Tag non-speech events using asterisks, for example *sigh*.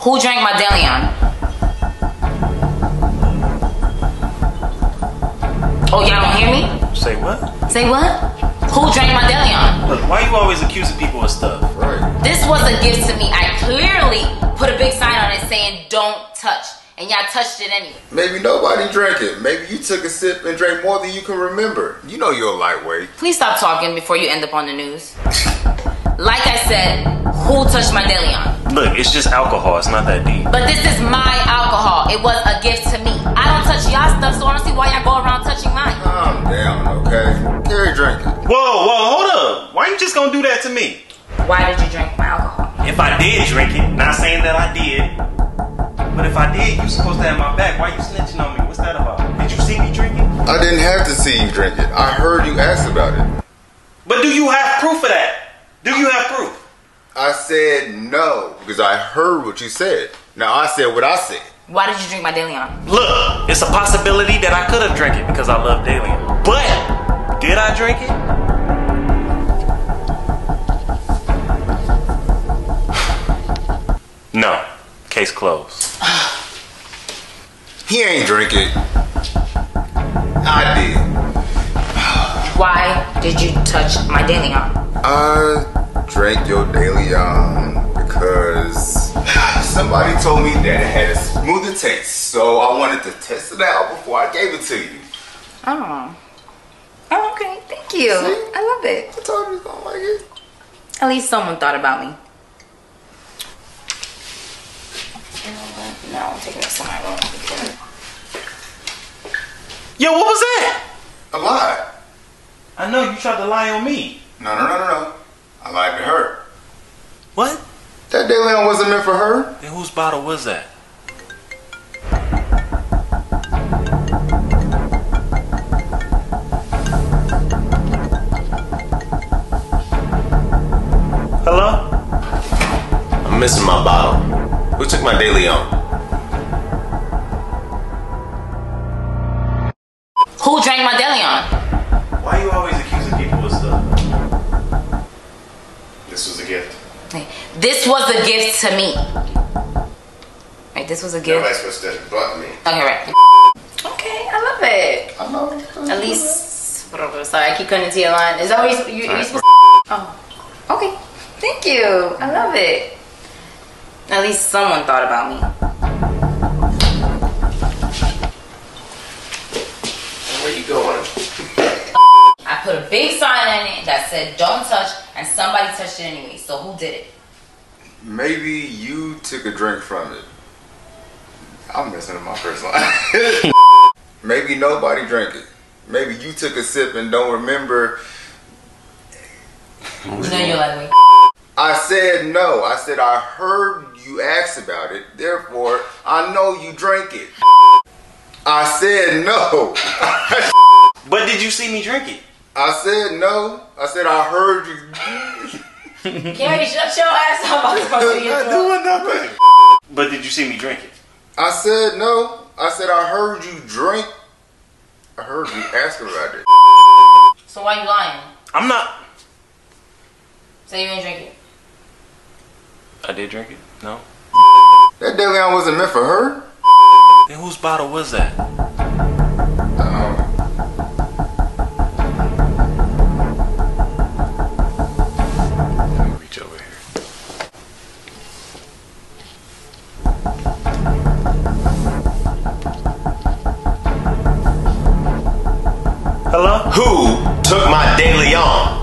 Who drank my Deleon? Oh, y'all don't hear me? Say what? Say what? Who drank my Deleon? Look, why you always accusing people of stuff? Right. This was a gift to me. I clearly put a big sign on it saying don't touch. And y'all touched it anyway. Maybe nobody drank it. Maybe you took a sip and drank more than you can remember. You know you're a lightweight. Please stop talking before you end up on the news. Like I said, who touched my Deleon? Look, it's just alcohol. It's not that deep. But this is my alcohol. It was a gift to me. I don't touch y'all stuff, so I don't see why y'all go around touching mine. Calm down, okay? Carey drank it. Whoa, whoa, hold up. Why you just gonna do that to me? Why did you drink my alcohol? If I did drink it, not saying that I did, but if I did, you supposed to have my back. Why you snitching on me? What's that about? Did you see me drink it? I didn't have to see you drink it. I heard you ask about it. But do you have proof of that? Do you have proof? I said no because I heard what you said. Now I said what I said. Why did you drink my Deleon? Look, it's a possibility that I could have drank it because I love Deleon. But did I drink it? *sighs* No. Case closed. He ain't drink it. I did. Why did you touch my Deleon? I drank your daily um because somebody told me that it had a smoother taste, so I wanted to test it out before I gave it to you. Oh. Oh, okay. Thank you. See? I love it. I told you you don't like it. At least someone thought about me. You what? No, I'm taking this to my room. Yo, what was that? A lie. I know you tried to lie on me. No, no, no, no, no. I lied to her. What? That De Leon wasn't meant for her. Then whose bottle was that? Hello? I'm missing my bottle. Who took my Deleon? Who drank my Deleon? Why you always Hey, This was a gift to me. Right, this was a gift. Nobody's supposed to but me. Okay, right. Okay, I love it. I know. At least, whatever. Sorry, I keep cutting into your line. Is that what you, you, you supposed? Oh, okay. Thank you. I love it. At least someone thought about me. Where you going? I put a big sign on it that said "Don't touch," and somebody touched it anyway. So who did it? Maybe you took a drink from it. I'm messing up my first line. *laughs* Maybe nobody drank it. Maybe you took a sip and don't remember. You know you're like, wait. I said no. I said I heard you ask about it. Therefore, I know you drank it. I said no. *laughs* But did you see me drink it? I said no. I said I heard you. *laughs* Carey, shut your ass up. I'm supposed to be Not your doing nothing. But did you see me drink it? I said no. I said I heard you drink. I heard you ask about it. So why you lying? I'm not. So you ain't drink it. I did drink it? No. That Deleon wasn't meant for her. Then whose bottle was that? Uh, Who took my Deleon?